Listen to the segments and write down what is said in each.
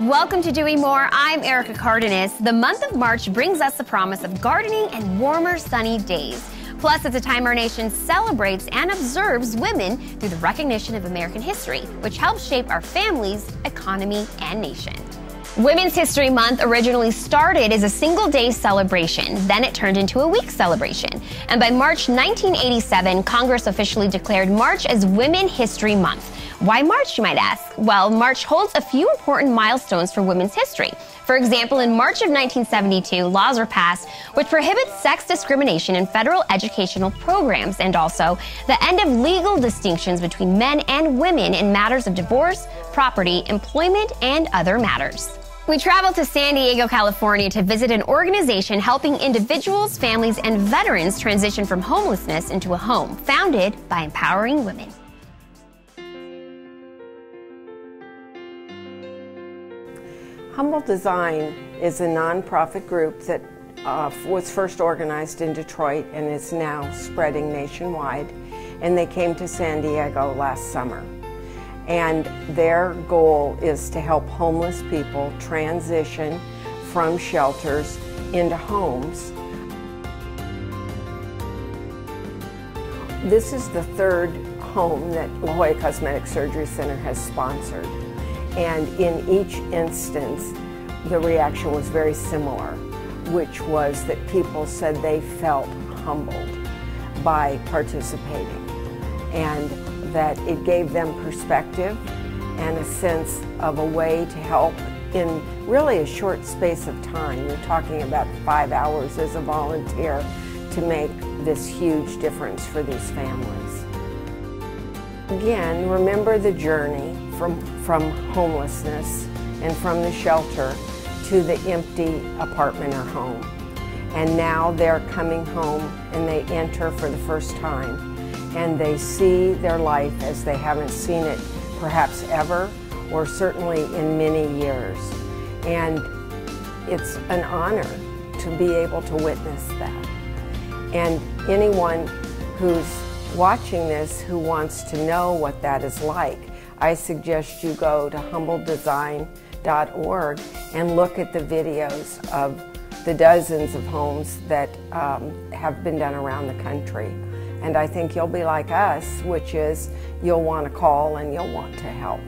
Welcome to Doing More. I'm Erica Cardenas. The month of March brings us the promise of gardening and warmer, sunny days. Plus, it's a time our nation celebrates and observes women through the recognition of American history, which helps shape our families, economy, and nation. Women's History Month originally started as a single day celebration, then it turned into a week celebration. And by March 1987, Congress officially declared March as Women History Month. Why March, you might ask? Well, March holds a few important milestones for women's history. For example, in March of 1972, laws were passed which prohibit sex discrimination in federal educational programs and also the end of legal distinctions between men and women in matters of divorce, property, employment, and other matters. We traveled to San Diego, California to visit an organization helping individuals, families, and veterans transition from homelessness into a home, founded by empowering women. Humble Design is a nonprofit group that uh, was first organized in Detroit and is now spreading nationwide. And they came to San Diego last summer. And their goal is to help homeless people transition from shelters into homes. This is the third home that La Jolla Cosmetic Surgery Center has sponsored. And in each instance, the reaction was very similar, which was that people said they felt humbled by participating and that it gave them perspective and a sense of a way to help in really a short space of time. You're talking about five hours as a volunteer to make this huge difference for these families. Again, remember the journey from, from homelessness and from the shelter to the empty apartment or home. And now they're coming home and they enter for the first time and they see their life as they haven't seen it perhaps ever or certainly in many years. And it's an honor to be able to witness that. And anyone who's watching this who wants to know what that is like, I suggest you go to humbledesign.org and look at the videos of the dozens of homes that um, have been done around the country. And I think you'll be like us, which is you'll want to call and you'll want to help.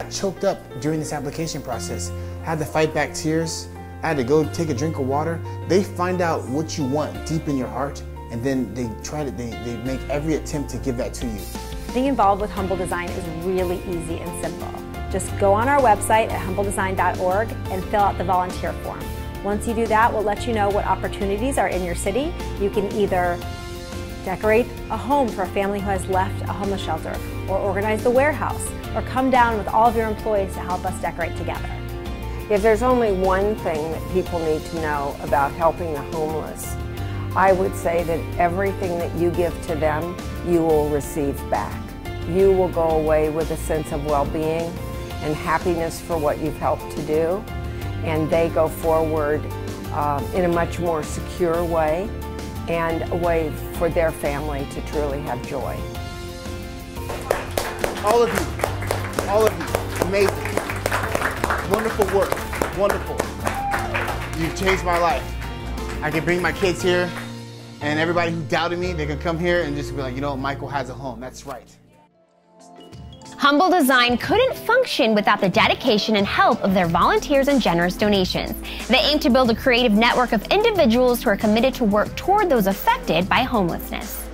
I choked up during this application process. Had to fight back tears. I had to go take a drink of water. They find out what you want deep in your heart, and then they try to, they, they make every attempt to give that to you. Being involved with Humble Design is really easy and simple. Just go on our website at humbledesign.org and fill out the volunteer form. Once you do that, we'll let you know what opportunities are in your city. You can either decorate a home for a family who has left a homeless shelter, or organize the warehouse, or come down with all of your employees to help us decorate together. If there's only one thing that people need to know about helping the homeless, I would say that everything that you give to them, you will receive back. You will go away with a sense of well-being and happiness for what you've helped to do, and they go forward um, in a much more secure way and a way for their family to truly have joy. All of you, all of you, amazing. Wonderful work, wonderful. You've changed my life. I can bring my kids here and everybody who doubted me, they can come here and just be like, you know, Michael has a home. That's right. Humble Design couldn't function without the dedication and help of their volunteers and generous donations. They aim to build a creative network of individuals who are committed to work toward those affected by homelessness.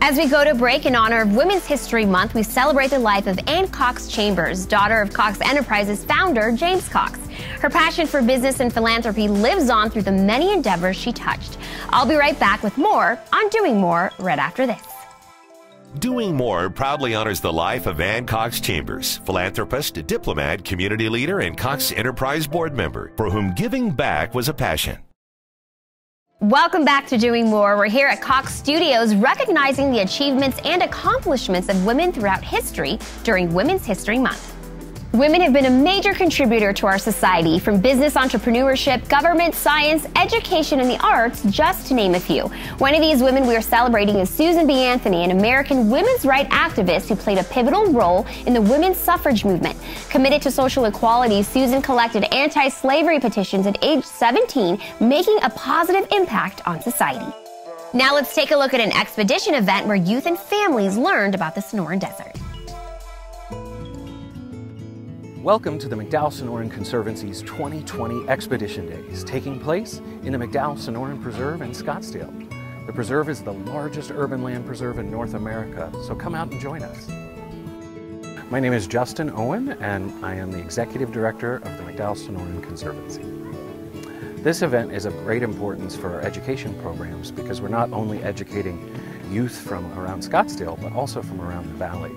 As we go to break in honor of Women's History Month, we celebrate the life of Anne Cox Chambers, daughter of Cox Enterprises founder James Cox. Her passion for business and philanthropy lives on through the many endeavors she touched. I'll be right back with more on Doing More right after this. Doing More proudly honors the life of Anne Cox Chambers, philanthropist, diplomat, community leader, and Cox Enterprise board member, for whom giving back was a passion. Welcome back to Doing More. We're here at Cox Studios recognizing the achievements and accomplishments of women throughout history during Women's History Month. Women have been a major contributor to our society, from business entrepreneurship, government, science, education, and the arts, just to name a few. One of these women we are celebrating is Susan B. Anthony, an American women's rights activist who played a pivotal role in the women's suffrage movement. Committed to social equality, Susan collected anti slavery petitions at age 17, making a positive impact on society. Now let's take a look at an expedition event where youth and families learned about the Sonoran Desert. Welcome to the McDowell Sonoran Conservancy's 2020 Expedition Days, taking place in the McDowell Sonoran Preserve in Scottsdale. The preserve is the largest urban land preserve in North America, so come out and join us. My name is Justin Owen, and I am the Executive Director of the McDowell Sonoran Conservancy. This event is of great importance for our education programs because we're not only educating youth from around Scottsdale, but also from around the valley.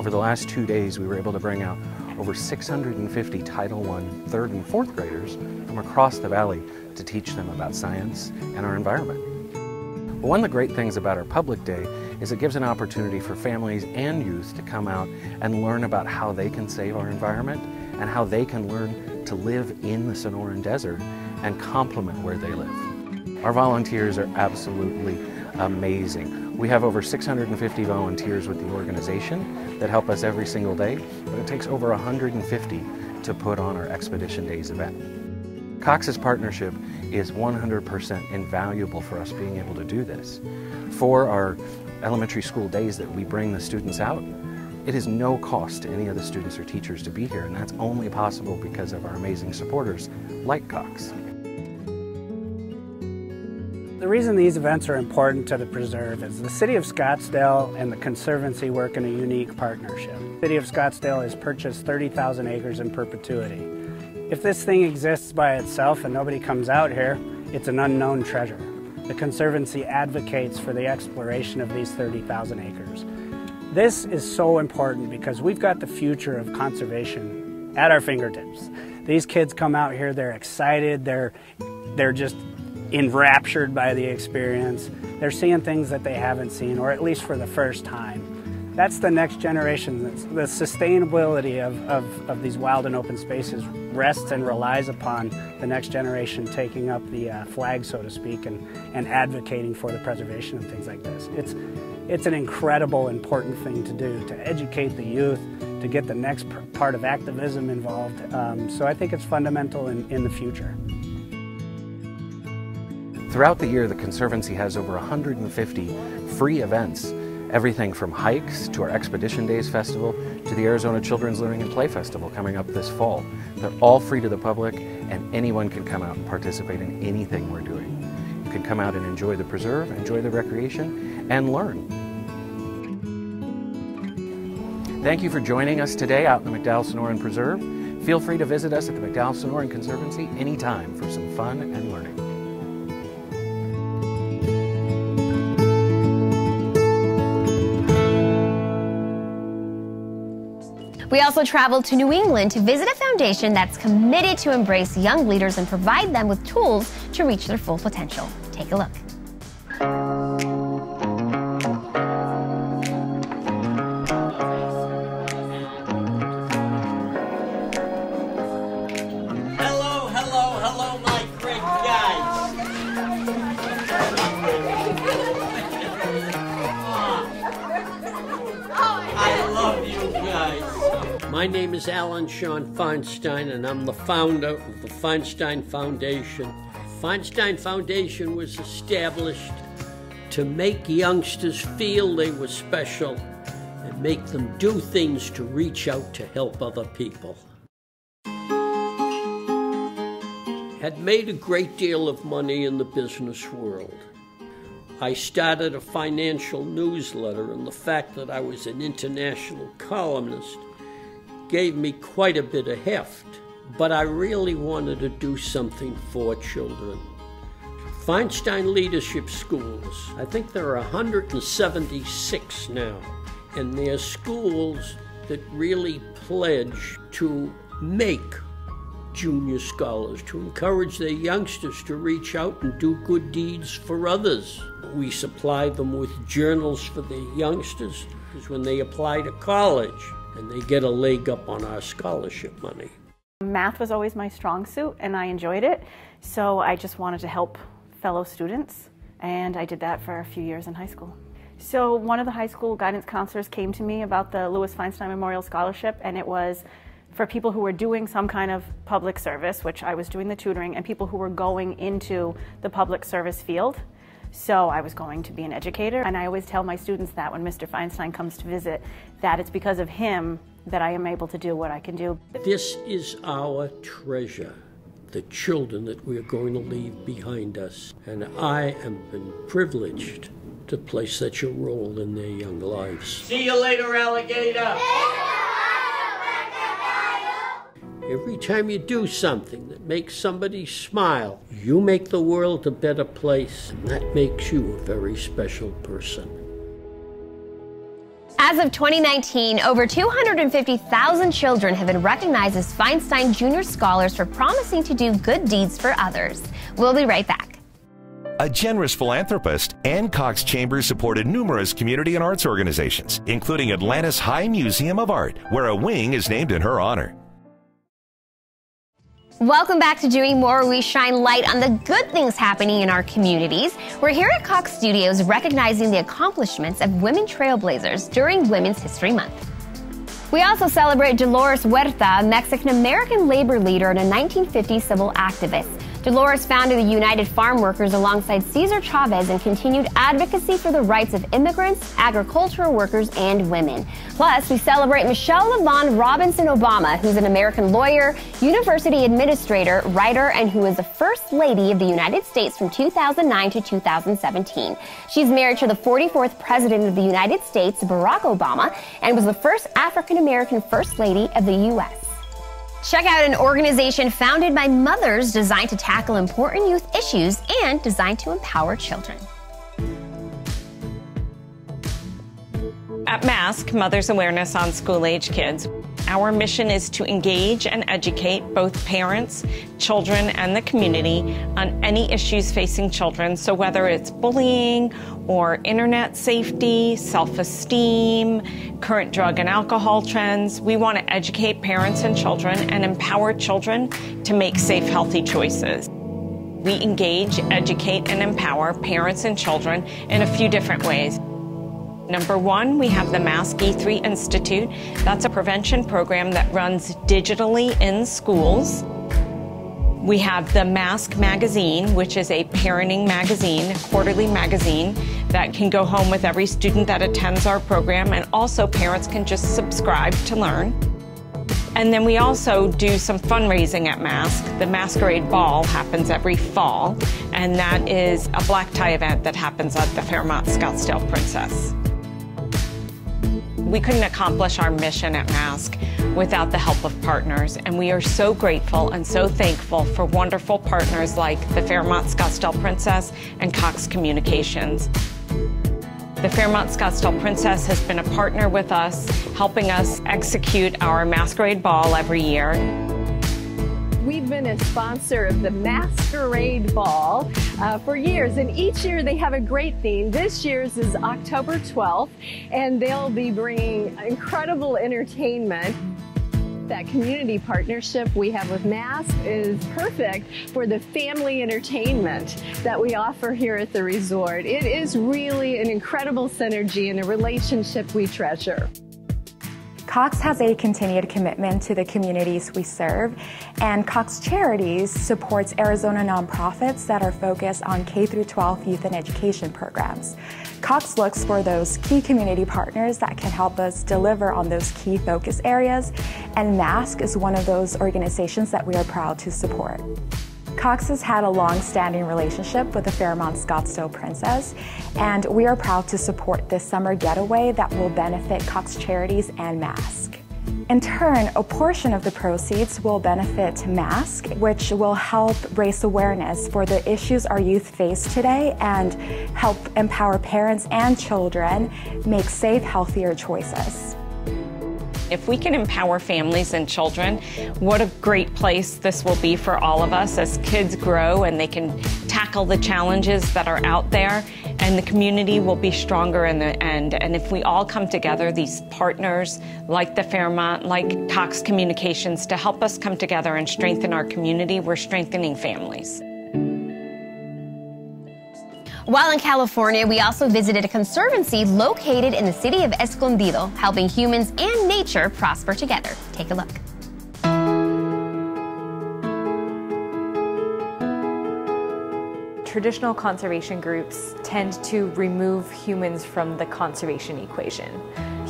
Over the last two days, we were able to bring out over 650 Title I third and fourth graders from across the valley to teach them about science and our environment. But one of the great things about our public day is it gives an opportunity for families and youth to come out and learn about how they can save our environment and how they can learn to live in the Sonoran Desert and complement where they live. Our volunteers are absolutely amazing. We have over 650 volunteers with the organization that help us every single day, but it takes over 150 to put on our Expedition Days event. Cox's partnership is 100% invaluable for us being able to do this. For our elementary school days that we bring the students out, it is no cost to any of the students or teachers to be here, and that's only possible because of our amazing supporters like Cox. The reason these events are important to the preserve is the City of Scottsdale and the Conservancy work in a unique partnership. The City of Scottsdale has purchased 30,000 acres in perpetuity. If this thing exists by itself and nobody comes out here, it's an unknown treasure. The Conservancy advocates for the exploration of these 30,000 acres. This is so important because we've got the future of conservation at our fingertips. These kids come out here, they're excited, they're, they're just enraptured by the experience. They're seeing things that they haven't seen, or at least for the first time. That's the next generation. The sustainability of, of, of these wild and open spaces rests and relies upon the next generation taking up the uh, flag, so to speak, and, and advocating for the preservation of things like this. It's, it's an incredible, important thing to do to educate the youth, to get the next part of activism involved. Um, so I think it's fundamental in, in the future. Throughout the year, the Conservancy has over 150 free events, everything from hikes to our Expedition Days Festival to the Arizona Children's Learning and Play Festival coming up this fall. They're all free to the public, and anyone can come out and participate in anything we're doing. You can come out and enjoy the preserve, enjoy the recreation, and learn. Thank you for joining us today out in the McDowell Sonoran Preserve. Feel free to visit us at the McDowell Sonoran Conservancy anytime for some fun and learning. We also traveled to New England to visit a foundation that's committed to embrace young leaders and provide them with tools to reach their full potential. Take a look. My name is Alan Shawn Feinstein, and I'm the founder of the Feinstein Foundation. Feinstein Foundation was established to make youngsters feel they were special and make them do things to reach out to help other people. had made a great deal of money in the business world. I started a financial newsletter, and the fact that I was an international columnist gave me quite a bit of heft. But I really wanted to do something for children. Feinstein Leadership Schools, I think there are 176 now, and they're schools that really pledge to make junior scholars to encourage their youngsters to reach out and do good deeds for others. We supply them with journals for their youngsters because when they apply to college, and they get a leg up on our scholarship money. Math was always my strong suit, and I enjoyed it, so I just wanted to help fellow students, and I did that for a few years in high school. So, one of the high school guidance counselors came to me about the Louis Feinstein Memorial Scholarship, and it was for people who were doing some kind of public service, which I was doing the tutoring, and people who were going into the public service field. So I was going to be an educator, and I always tell my students that when Mr. Feinstein comes to visit, that it's because of him that I am able to do what I can do. This is our treasure, the children that we are going to leave behind us, and I am been privileged to play such a role in their young lives. See you later, alligator! Every time you do something that makes somebody smile, you make the world a better place, and that makes you a very special person. As of 2019, over 250,000 children have been recognized as Feinstein Junior Scholars for promising to do good deeds for others. We'll be right back. A generous philanthropist, Anne Cox Chambers supported numerous community and arts organizations, including Atlanta's High Museum of Art, where a wing is named in her honor. Welcome back to Doing More, where we shine light on the good things happening in our communities. We're here at Cox Studios recognizing the accomplishments of women trailblazers during Women's History Month. We also celebrate Dolores Huerta, Mexican American labor leader and a 1950s civil activist. Dolores founded the United Farm Workers alongside Cesar Chavez and continued advocacy for the rights of immigrants, agricultural workers, and women. Plus, we celebrate Michelle LaVaughn Robinson Obama, who's an American lawyer, university administrator, writer, and who was the First Lady of the United States from 2009 to 2017. She's married to the 44th President of the United States, Barack Obama, and was the first African American First Lady of the U.S. Check out an organization founded by mothers designed to tackle important youth issues and designed to empower children. At MASK, Mother's Awareness on School Age Kids, our mission is to engage and educate both parents, children, and the community on any issues facing children. So, whether it's bullying or internet safety, self esteem, current drug and alcohol trends, we want to educate parents and children and empower children to make safe, healthy choices. We engage, educate, and empower parents and children in a few different ways. Number one, we have the Mask E3 Institute. That's a prevention program that runs digitally in schools. We have the Mask Magazine, which is a parenting magazine, quarterly magazine that can go home with every student that attends our program, and also parents can just subscribe to learn. And then we also do some fundraising at Mask. The Masquerade Ball happens every fall, and that is a black tie event that happens at the Fairmont Scottsdale Princess. We couldn't accomplish our mission at Mask without the help of partners, and we are so grateful and so thankful for wonderful partners like the Fairmont Scottsdale Princess and Cox Communications. The Fairmont Scottsdale Princess has been a partner with us, helping us execute our masquerade ball every year. We've been a sponsor of the Masquerade Ball uh, for years, and each year they have a great theme. This year's is October 12th, and they'll be bringing incredible entertainment. That community partnership we have with Mask is perfect for the family entertainment that we offer here at the resort. It is really an incredible synergy and a relationship we treasure. Cox has a continued commitment to the communities we serve, and Cox Charities supports Arizona nonprofits that are focused on K 12 youth and education programs. Cox looks for those key community partners that can help us deliver on those key focus areas, and MASK is one of those organizations that we are proud to support. Cox has had a long-standing relationship with the Fairmont Scottsdale Princess, and we are proud to support this summer getaway that will benefit Cox Charities and MASK. In turn, a portion of the proceeds will benefit MASK, which will help raise awareness for the issues our youth face today and help empower parents and children make safe, healthier choices. If we can empower families and children, what a great place this will be for all of us as kids grow and they can tackle the challenges that are out there and the community will be stronger in the end. And if we all come together, these partners like the Fairmont, like Cox Communications, to help us come together and strengthen our community, we're strengthening families. While in California, we also visited a conservancy located in the city of Escondido, helping humans and nature prosper together. Take a look. Traditional conservation groups tend to remove humans from the conservation equation.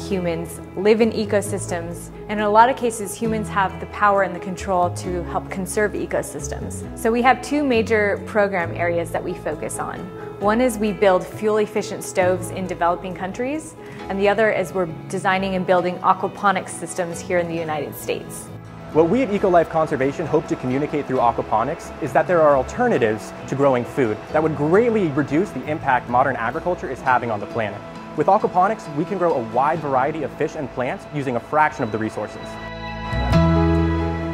Humans live in ecosystems, and in a lot of cases, humans have the power and the control to help conserve ecosystems. So we have two major program areas that we focus on. One is we build fuel efficient stoves in developing countries, and the other is we're designing and building aquaponics systems here in the United States. What we at EcoLife Conservation hope to communicate through aquaponics is that there are alternatives to growing food that would greatly reduce the impact modern agriculture is having on the planet. With aquaponics, we can grow a wide variety of fish and plants using a fraction of the resources.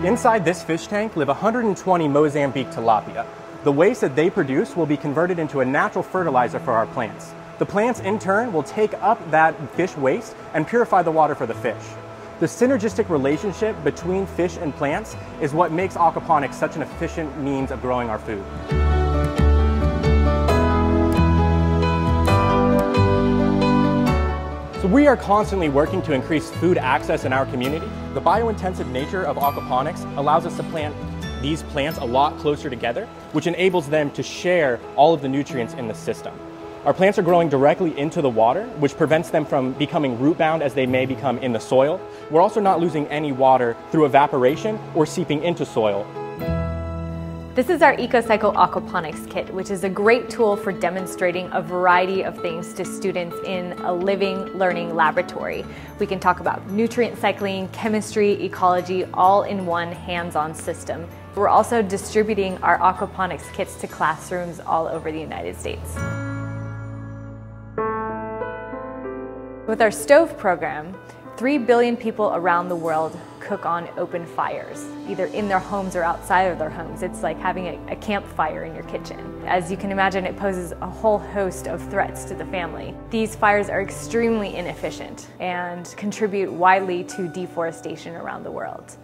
Inside this fish tank live 120 Mozambique tilapia. The waste that they produce will be converted into a natural fertilizer for our plants. The plants in turn will take up that fish waste and purify the water for the fish. The synergistic relationship between fish and plants is what makes aquaponics such an efficient means of growing our food. So we are constantly working to increase food access in our community. The biointensive nature of aquaponics allows us to plant these plants a lot closer together, which enables them to share all of the nutrients in the system. Our plants are growing directly into the water, which prevents them from becoming root bound as they may become in the soil. We're also not losing any water through evaporation or seeping into soil. This is our EcoCycle Aquaponics Kit, which is a great tool for demonstrating a variety of things to students in a living learning laboratory. We can talk about nutrient cycling, chemistry, ecology, all in one hands-on system. We're also distributing our aquaponics kits to classrooms all over the United States. With our stove program, 3 billion people around the world cook on open fires, either in their homes or outside of their homes. It's like having a, a, campfire in your kitchen. As you can imagine, it poses a whole host of threats to the family. These fires are extremely inefficient and contribute widely to deforestation around the world.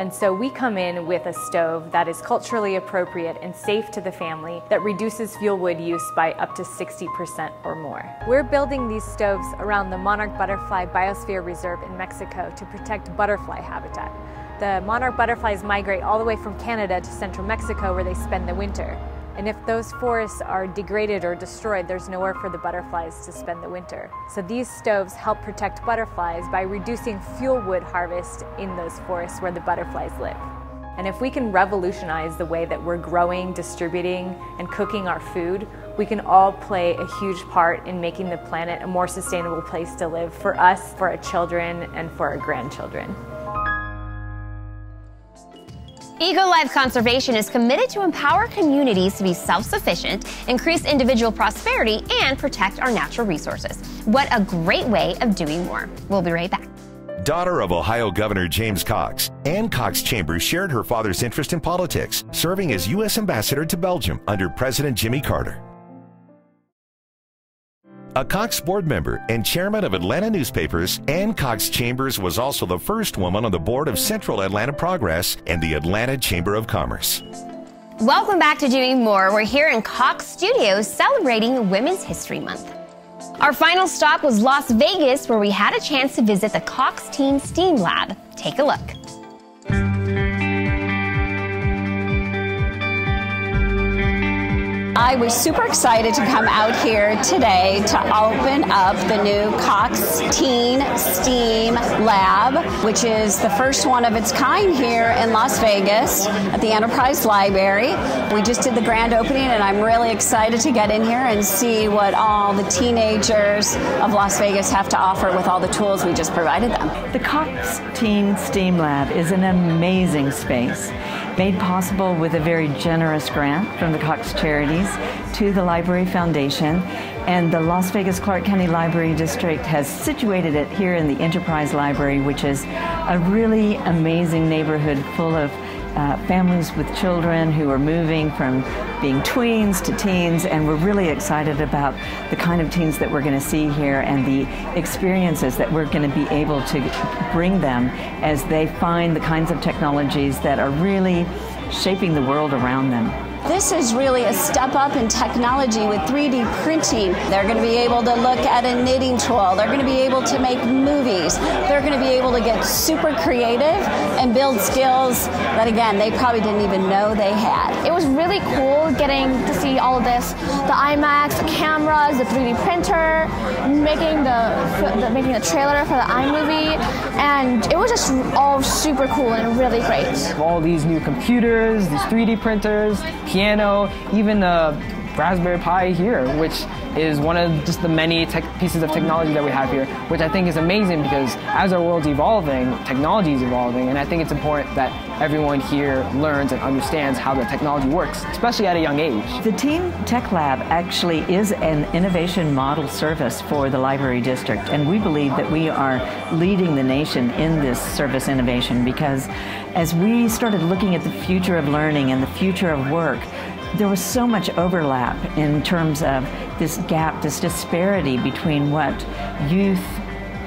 And so we come in with a stove that is culturally appropriate and safe to the family that reduces fuel wood use by up to 60% or more. We're building these stoves around the monarch butterfly biosphere reserve in Mexico to protect butterfly habitat. The monarch butterflies migrate all the way from Canada to central Mexico where they spend the winter. And if those forests are degraded or destroyed, there's nowhere for the butterflies to spend the winter. So these stoves help protect butterflies by reducing fuel wood harvest in those forests where the butterflies live. And if we can revolutionize the way that we're growing, distributing, and cooking our food, we can all play a huge part in making the planet a more sustainable place to live for us, for our children, and for our grandchildren. EcoLife Conservation is committed to empower communities to be self sufficient, increase individual prosperity, and protect our natural resources. What a great way of doing more. We'll be right back. Daughter of Ohio Governor James Cox, Anne Cox Chambers shared her father's interest in politics, serving as U.S. Ambassador to Belgium under President Jimmy Carter. A Cox board member and chairman of Atlanta newspapers, Anne Cox Chambers was also the first woman on the board of Central Atlanta Progress and the Atlanta Chamber of Commerce. Welcome back to Doing More. We're here in Cox Studios celebrating Women's History Month. Our final stop was Las Vegas, where we had a chance to visit the Cox Teen STEAM Lab. Take a look. I was super excited to come out here today to open up the new Cox Teen STEAM Lab, which is the first one of its kind here in Las Vegas at the Enterprise Library. We just did the grand opening, and I'm really excited to get in here and see what all the teenagers of Las Vegas have to offer with all the tools we just provided them. The Cox Teen STEAM Lab is an amazing space made possible with a very generous grant from the Cox Charities to the Library Foundation. And the Las Vegas Clark County Library District has situated it here in the Enterprise Library, which is a really amazing neighborhood full of uh, families with children who are moving from being tweens to teens, and we're really excited about the kind of teens that we're going to see here and the experiences that we're going to be able to bring them as they find the kinds of technologies that are really shaping the world around them. This is really a step up in technology with 3D printing. They're going to be able to look at a knitting tool. They're going to be able to make movies. They're going to be able to get super creative and build skills that, again, they probably didn't even know they had. It was really cool getting to see all of this the iMacs, the cameras, the 3D printer, making the, the making the trailer for the iMovie, and it was just all super cool and really great. All these new computers, these 3D printers, piano, even a Raspberry Pi here, which is one of just the many pieces of technology that we have here, which I think is amazing because as our world's evolving, technology is evolving, and I think it's important that everyone here learns and understands how the technology works, especially at a young age. The Teen Tech Lab actually is an innovation model service for the library district, and we believe that we are leading the nation in this service innovation because as we started looking at the future of learning and the future of work, there was so much overlap in terms of this gap, this disparity between what youth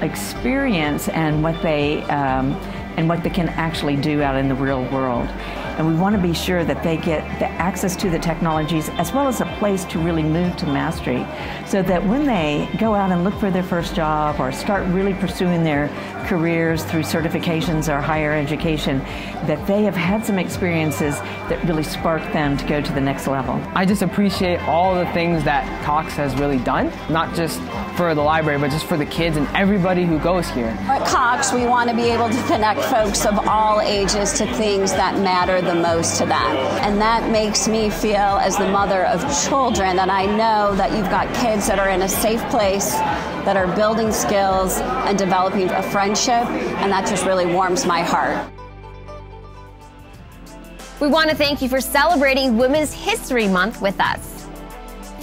experience and what they um, and what they can actually do out in the real world. And we want to be sure that they get the access to the technologies as well as a place to really move to mastery so that when they go out and look for their first job or start really pursuing their careers through certifications or higher education, that they have had some experiences that really spark them to go to the next level. I just appreciate all the things that Cox has really done, not just for the library, but just for the kids and everybody who goes here. At Cox, we want to be able to connect folks of all ages to things that matter the most to them. And that makes me feel, as the mother of children, that I know that you've got kids that are in a safe place, that are building skills and developing a friendship, and that just really warms my heart. We want to thank you for celebrating Women's History Month with us.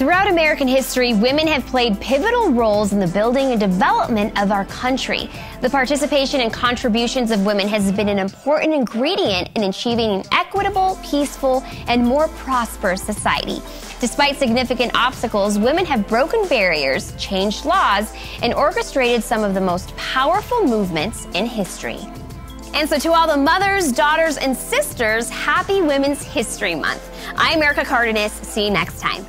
Throughout American history, women have played pivotal roles in the building and development of our country. The participation and contributions of women has been an important ingredient in achieving an equitable, peaceful, and more prosperous society. Despite significant obstacles, women have broken barriers, changed laws, and orchestrated some of the most powerful movements in history. And so, to all the mothers, daughters, and sisters, happy Women's History Month. I'm Erica Cardenas. See you next time.